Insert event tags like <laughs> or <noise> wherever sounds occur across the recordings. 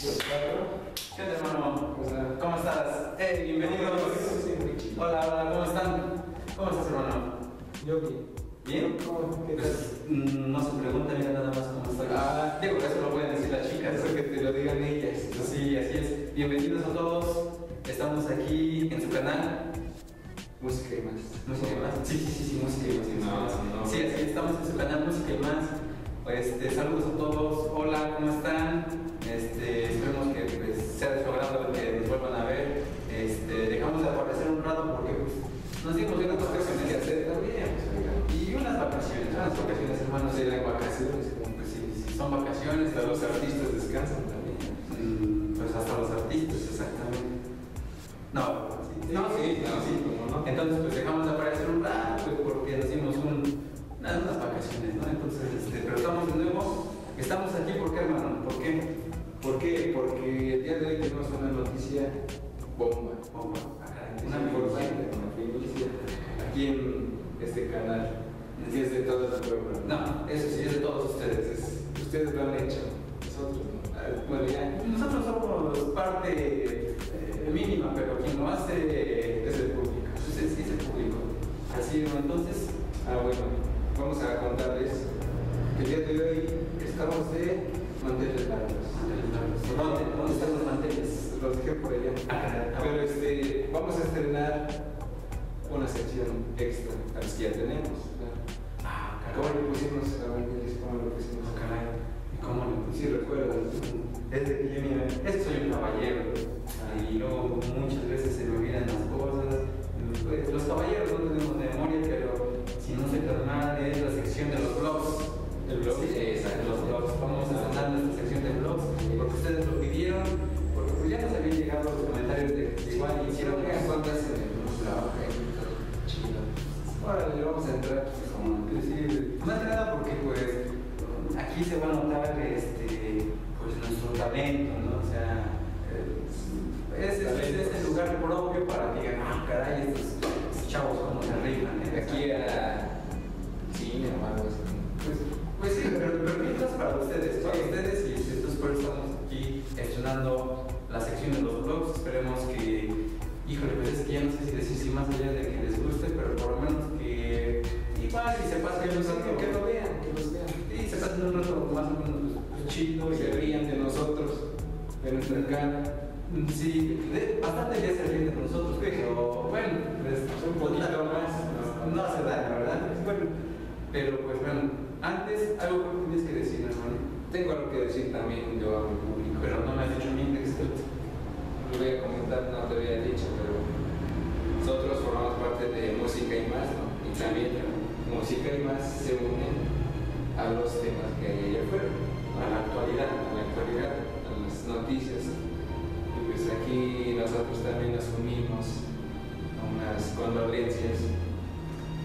¿Qué onda, hermano? ¿Cómo estás? Hey, bienvenidos. Hola, hola, ¿cómo están? ¿Cómo estás, hermano? Yo bien. ¿Bien? ¿Cómo? ¿Qué tal? Pues, mm, no se pregunta, mira nada más cómo está. Ah. digo que eso lo pueden decir las chicas. Eso que te lo digan ellas. Sí, así es. Bienvenidos a todos. Estamos aquí en su canal. Música y más. Música y más. Sí, sí, sí, sí, música y más. No, no. Sí, así es, estamos en su canal Música y más. Este, saludos a todos. Hola, ¿cómo están? Vacaciones, hermanos. de entonces, Ah, bueno, vamos a contarles que el día de hoy estamos de manteles largos. ¿dónde, ¿dónde están los manteles? Los dejé por allá. Ah, Pero este, vamos a estrenar una sección extra a los que ya tenemos. Ah, ¿Cómo le pusimos a Evangelis? ¿Cómo le pusimos? Ah, caray. ¿Y cómo lo Sí, pusieron? recuerdas. Desde que aquí se va a notar este pues nuestro talento, ¿no? O sea, eh, es, es, es el lugar propio para que digan, ah, caray, estos, estos chavos cómo se rifan, ¿eh? aquí a cine o algo así. Pues, pues sí, pero, pero mientras para ustedes, para ustedes y entonces por eso estamos aquí estrenando cara. Sí, bastante ya se ríen de nosotros, pero bueno, pues Un poquito más. no, hace daño, ¿verdad? Bueno, pero pues bueno, antes algo que tienes que decir, hermano. Tengo algo que decir también yo a mi público, Pero no me has dicho mi lo voy a comentar, no te había dicho, pero nosotros formamos parte de Música y Más, ¿no? Y también Música y Más se unen a los temas que hay allá afuera, A la actualidad. a la actualidad, noticias. Y pues aquí nosotros también nos unimos a unas condolencias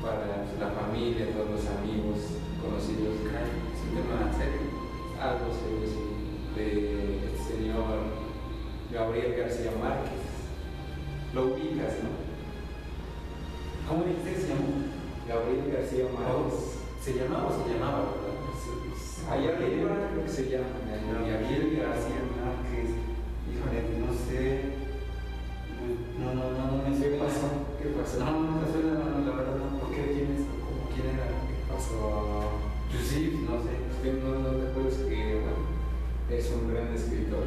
para pues, la familia, todos los amigos, conocidos, Es un tema serio. algo serio, de el señor Gabriel García Márquez. Lo ubicas, ¿no? ¿Cómo dijiste que se llamó? Gabriel García Márquez. ¿Se llamaba o se llamaba, verdad? Allá arriba creo que se llama. Gabriel García. Híjole, no sé. No, no, no, no me ¿Qué suena. pasó? ¿Qué pasó? No, no me suena, no, la verdad no. ¿Por qué? ¿Quién es? ¿Cómo? ¿Quién era? ¿Qué pasó? Pues sí, no sé. Es que no, no te acuerdas que es un gran escritor.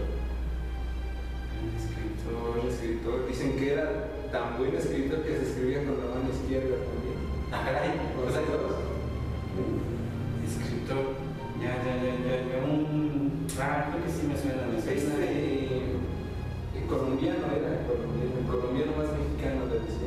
Escritor. Escritor. Dicen que era tan buen escritor que se escribía con la mano izquierda también. Ah, caray. O sea, escritor. Ya, ya, ya, ya, ya. Un. Ah, creo que sí me suena, me suena. Este colombiano era, colombiano, colombiano más mexicano le decían.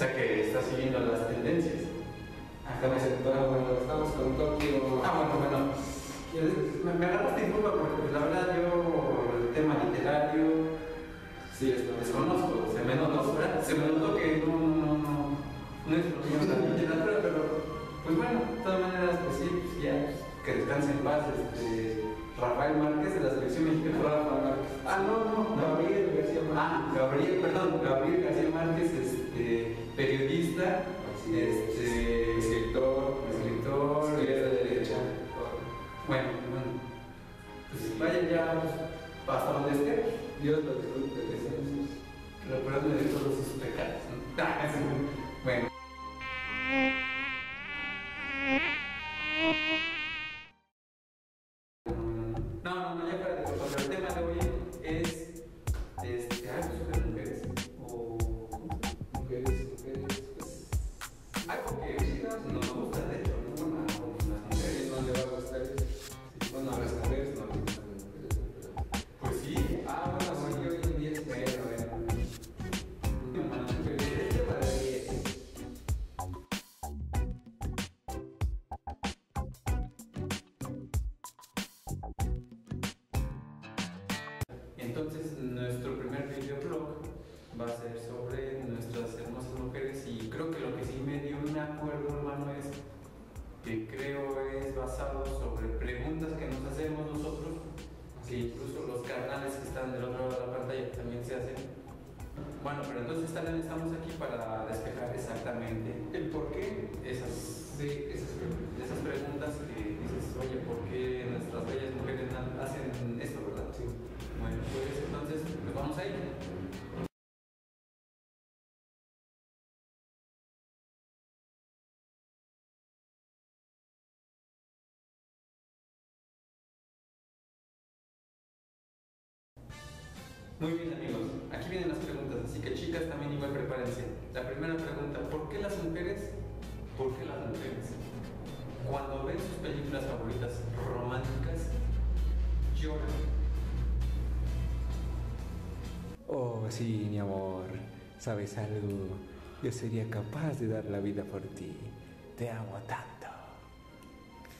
Sea que está siguiendo las tendencias. Estamos todo, bueno, estamos con Tokio. Ah, bueno, bueno. Me, me agarraste en curva porque pues, la verdad yo el tema literario Sí, esto desconozco. Se me notó, se me notó que no, no, no, no es la literatura, pero pues bueno, de todas maneras, pues sí, pues ya, que descanse en paz este, Rafael Márquez de la selección mexicana. Rafa Márquez. Ah, no, no, Márquez. Ah, Gabriel, perdón, Gabriel García Márquez, este, periodista, este, escritor, escritor, izquierda, derecha. bueno, bueno, pues vaya ya hasta donde esté, Dios lo disfrute de esos. recuérdame de todos sus pecados. ¿no? <laughs> Ah, bueno. No, no, no, ya para Entonces, nuestro primer videoblog va a ser sobre nuestras hermosas mujeres y creo que lo que sí me dio un acuerdo, hermano, es que creo es basado sobre preguntas que nos hacemos nosotros, que incluso los carnales que están del otro lado de la pantalla también se hacen. Bueno, pero entonces también estamos aquí para despejar exactamente el por qué esas, de esas preguntas. esas preguntas que dices, oye, ¿por qué nuestras bellas mujeres hacen esto, verdad? Sí. Bueno, pues vamos a ir. Muy bien amigos, aquí vienen las preguntas, así que chicas también igual prepárense. La primera pregunta, ¿por qué las mujeres, por qué las mujeres, cuando ven sus películas favoritas románticas, lloran? Oh, sí, mi amor. ¿Sabes algo? Yo sería capaz de dar la vida por ti. Te amo tanto.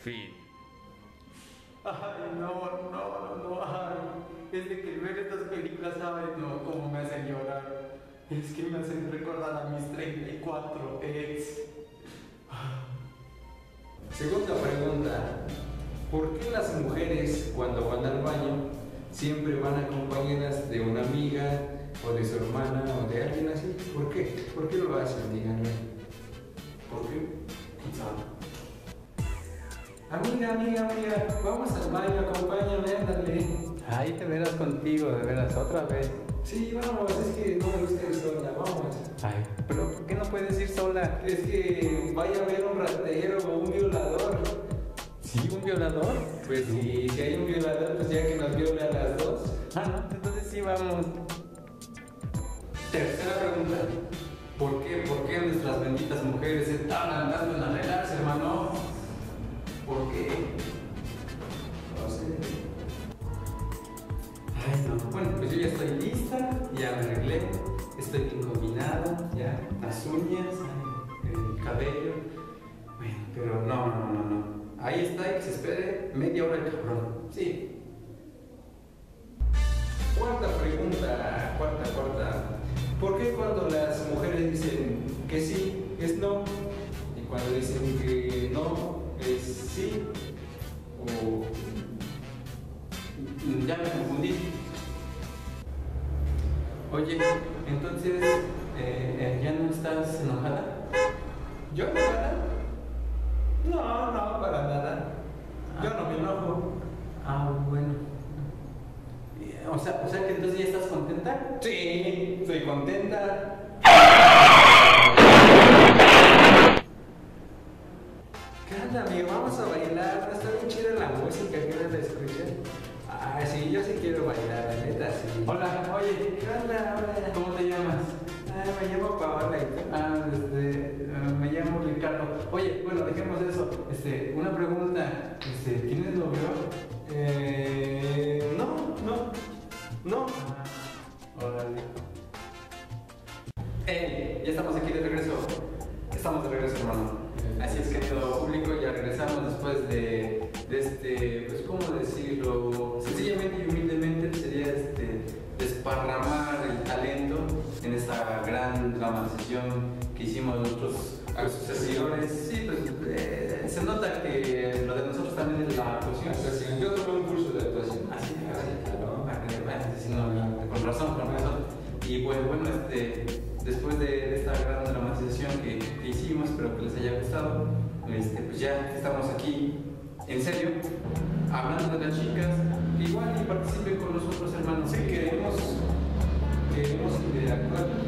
Fin. Ay, no, no, no, no, ay. Es de que ver estas películas, ¿sabes? No, cómo me hacen llorar. Es que me hacen recordar a mis 34 ex. Segunda pregunta. ¿Por qué las mujeres cuando van al baño siempre van acompañadas de una amiga o de su hermana o de alguien así? ¿Por qué? ¿Por qué lo hacen? Díganme. ¿Por qué? Amiga, amiga, amiga, vamos al baño, acompáñame, ándale. Ay, te verás contigo, de veras, otra vez. Sí, vamos, es que no me gusta ir sola, vamos. Ay, pero ¿por qué no puedes ir sola? Es que vaya a haber un ratero o un violador. ¿Sí, un violador? Pues sí, si hay un violador, pues ya que nos viole a las dos. Ah, no, entonces sí vamos. Tercera pregunta. ¿Por qué, por qué nuestras benditas mujeres están andando en arreglarse, hermano? ¿Por qué? No sé. Ay, no. Bueno, pues yo ya estoy lista, ya me arreglé, estoy bien combinado, ya las uñas, el cabello. Bueno, pero no, no, no. Ahí está y que se espere media hora el cabrón. Sí. Cuarta pregunta, cuarta, cuarta. ¿Por qué cuando las mujeres dicen que sí, es no? O sea, que entonces ya estás contenta. Sí, estoy contenta. ¿Qué onda, amigo? Vamos a bailar. ¿No está bien chida la música? ¿Qué la escuchan? Ah, sí, yo sí quiero bailar, la neta, sí. Hola, oye, ¿Qué onda? Hola. ¿cómo te llamas? Ah, me llamo Paola y tú. Ah, este, me me llamo Ricardo. Oye, bueno, dejemos eso. Este, una pregunta. Este, ¿Tienes novio? Esta gran dramatización que hicimos nosotros a sus seguidores. Sí, pues eh, se nota que lo de nosotros también es la actuación. Actuación. Yo tomé un curso de actuación. Así, así. Ah, sí, no, con razón, con razón. Y pues bueno, este, después de, esta gran dramatización que, que hicimos, espero que les haya gustado, este, pues ya estamos aquí, en serio, hablando de las chicas, igual y participen con nosotros, hermanos. Sí, queremos, queremos interactuar.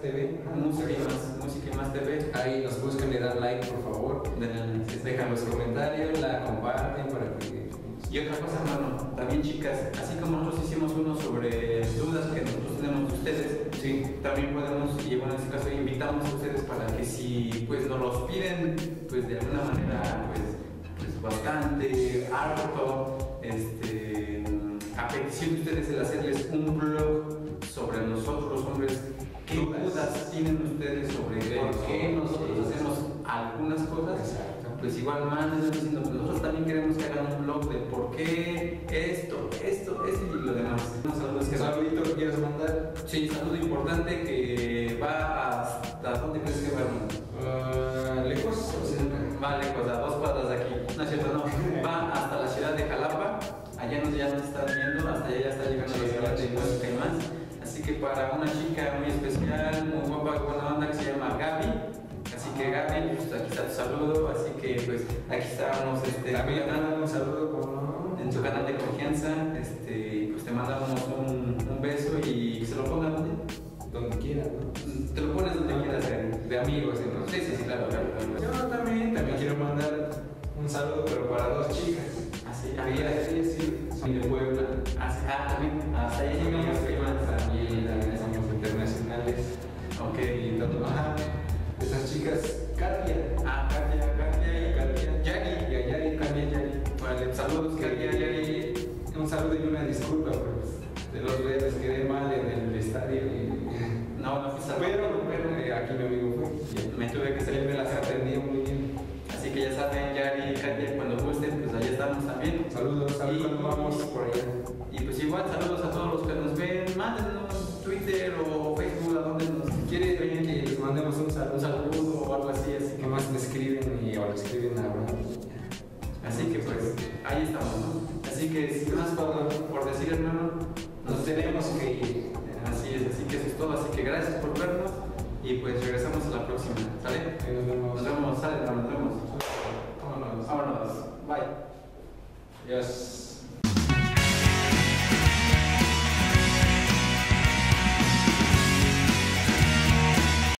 TV. música y más, música y más TV. Ahí nos buscan, le dan like, por favor. Dejan los comentarios, la comparten para que. Y otra cosa, hermano, también chicas, así como nosotros hicimos uno sobre dudas que nosotros tenemos de ustedes, Sí, también podemos, y bueno, en este caso invitamos a ustedes para que si pues nos los piden, pues de alguna manera, pues, pues bastante harto, este, a petición de ustedes el hacerles un blog sobre nosotros los hombres, ¿qué Dudas. dudas tienen ustedes sobre por qué nosotros hacemos algunas cosas? exacto. pues igual mándenos diciendo, pues nosotros también queremos que hagan un blog de por qué esto, esto, esto y lo demás. Unos saludos que ¿Un saludito que quieras mandar? Sí, saludo importante que va hasta dónde crees que va? Ah, ¿Lejos o cerca? Va lejos, a dos cuadras de aquí. No es cierto, no. <laughs> Va hasta la ciudad de Jalapa. Allá nos, ya nos están viendo, hasta allá ya está llegando la ciudad de Huesca y más. Así que para una chica muy especial, muy guapa, buena onda, que se llama Gaby. Que Gaby, pues aquí está tu saludo. Así que pues aquí estábamos este, También un saludo en tu canal de confianza. Este, pues te mandamos un saludo y una disculpa, pues. De los redes quedé mal en el estadio. Y... No, no salvo. Pero, pero eh, aquí mi amigo fue. Me tuve que salir me la las atendió muy bien. Así que ya saben, Yari y Katia, cuando gusten, pues allá estamos también. Saludos, Y- cuándo vamos por allá. Y pues igual, saludos a todos los que nos ven. Mándenos Twitter o Facebook, a donde nos ¿Quiere ven que les mandemos un saludo? un saludo o algo así. Así que, Nomás me escriben y o le escriben a así que pues, ahí estamos, ¿no? Así que sin más por, por decir, hermano, Nos tenemos que ir. Así es, así que eso es todo. Así que gracias por vernos y pues regresamos a la próxima. ¿Sale? Nos vemos. Nos vemos, sale, nos vemos. Vámonos. Vámonos. Bye. Adiós.